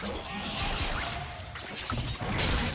Thank you.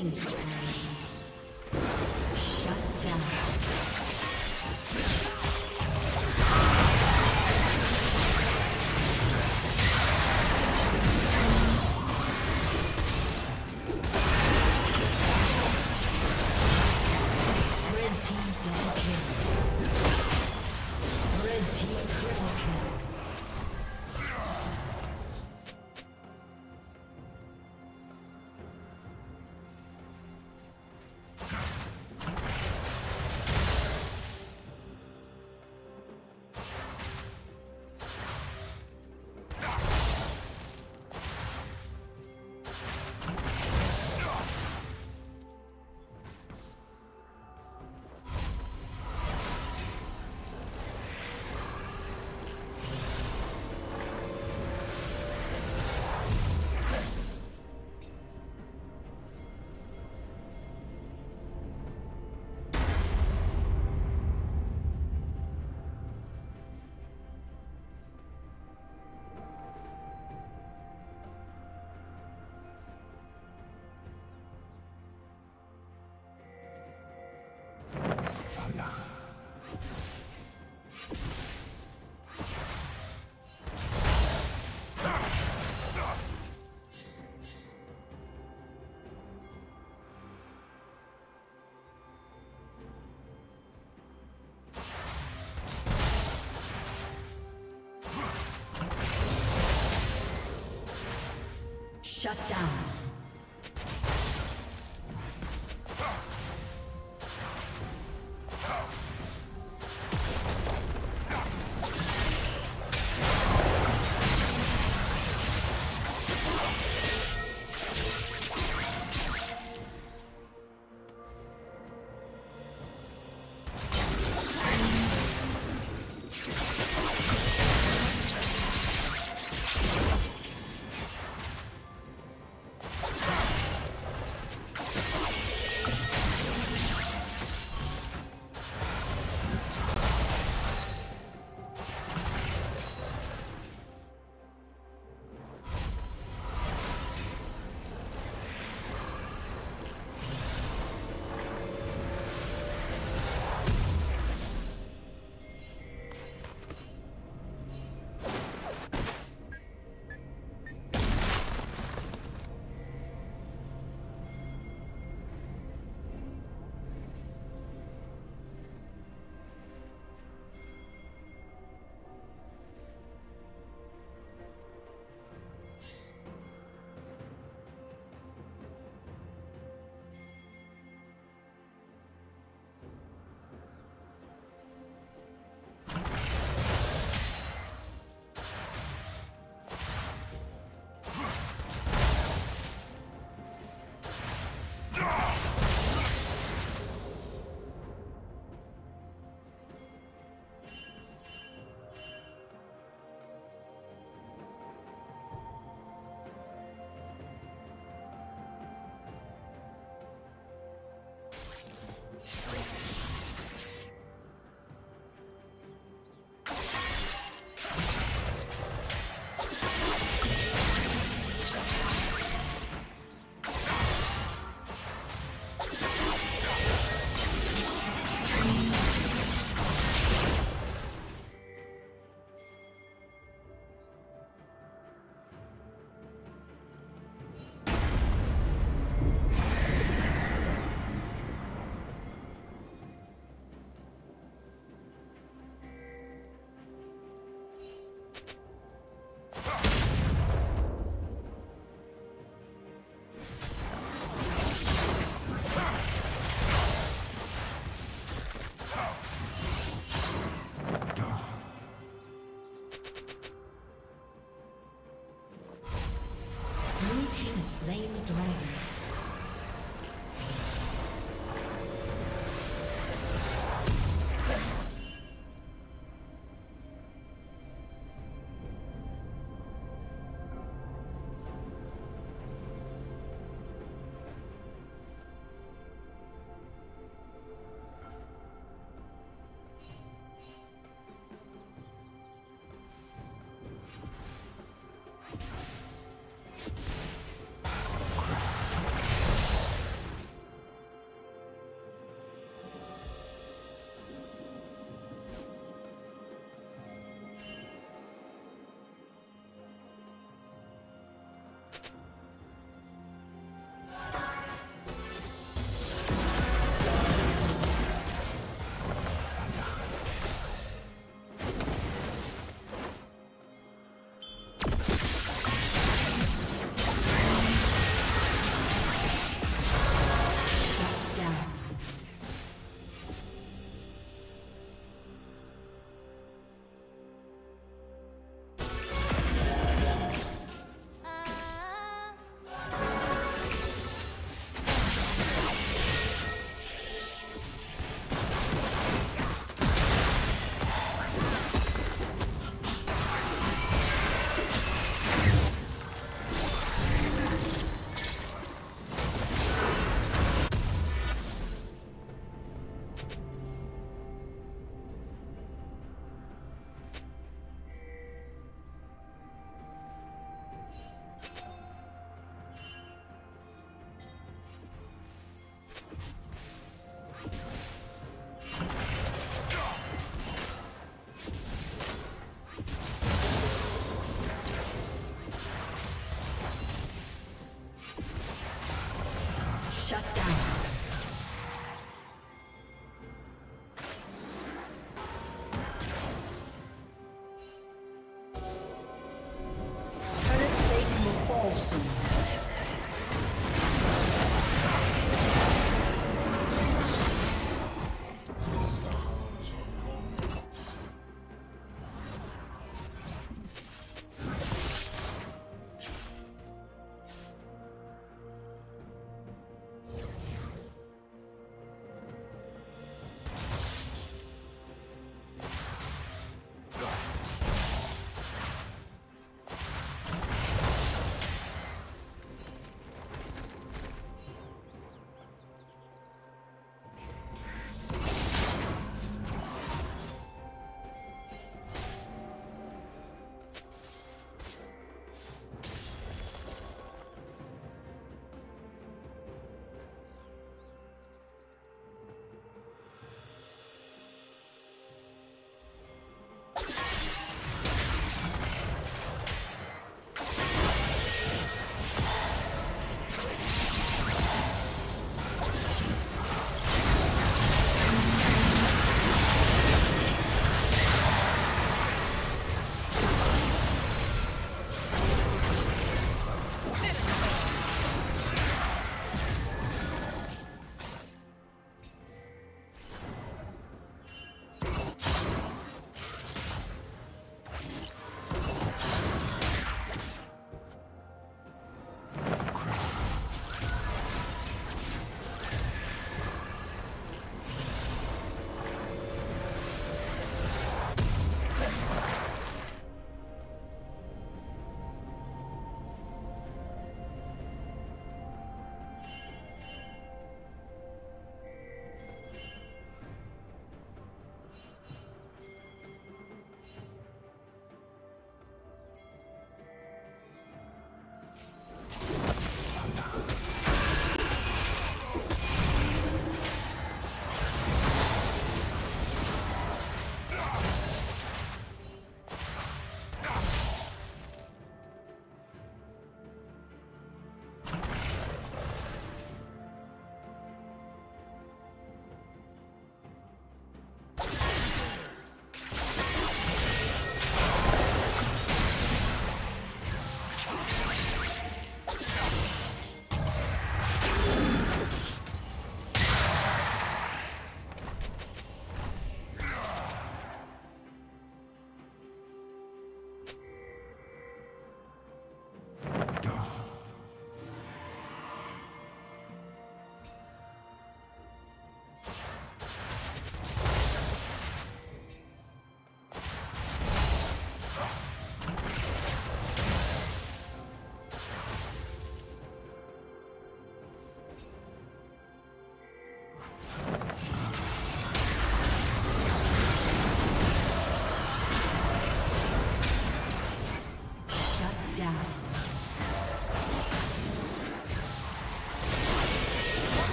Killing spree. Shut down.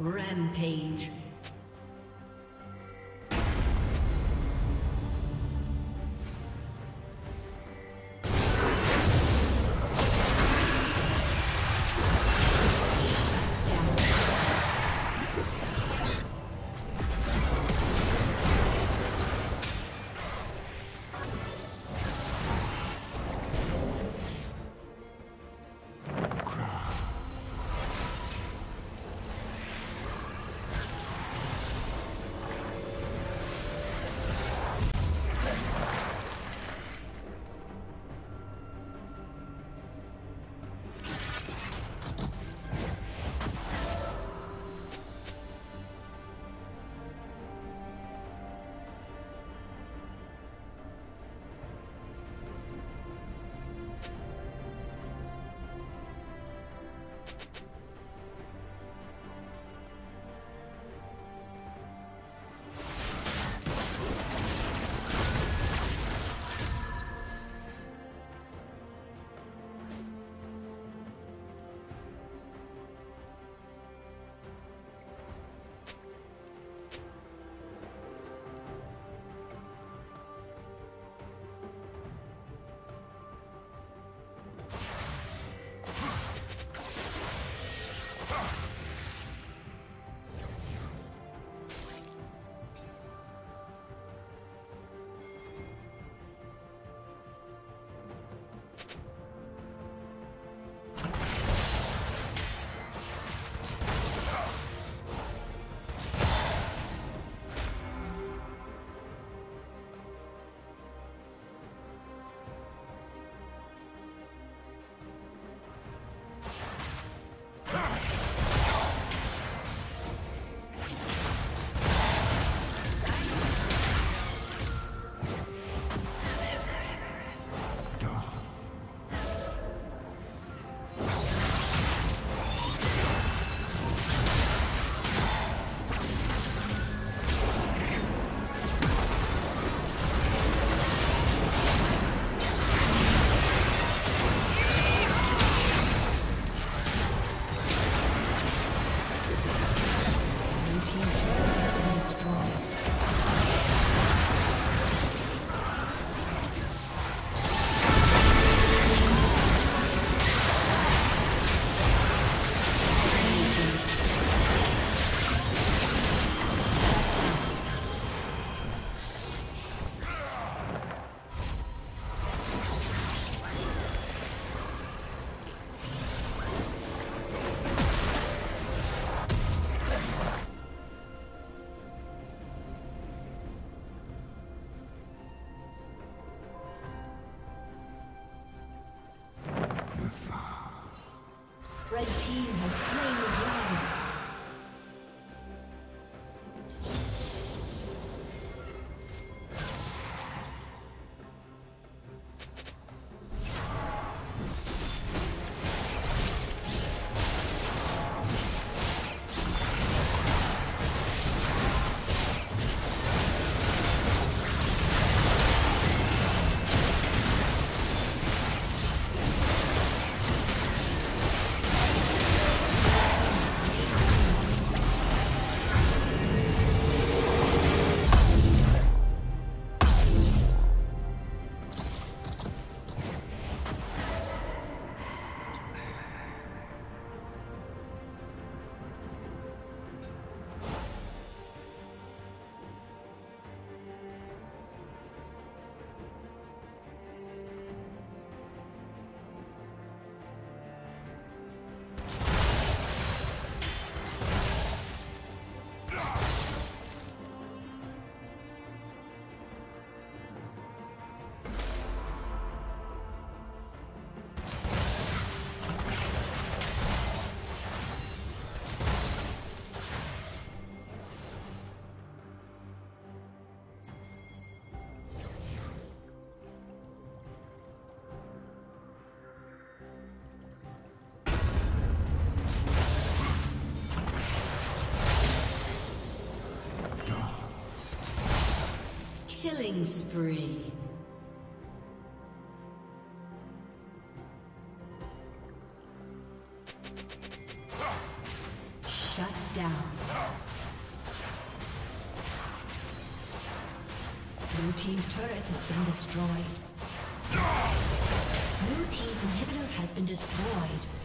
Rampage. Killing spree. Shut down. Blue Team's turret has been destroyed. Blue Team's inhibitor has been destroyed.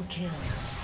Double kill.